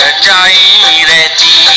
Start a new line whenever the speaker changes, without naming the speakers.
सच्चाई रहती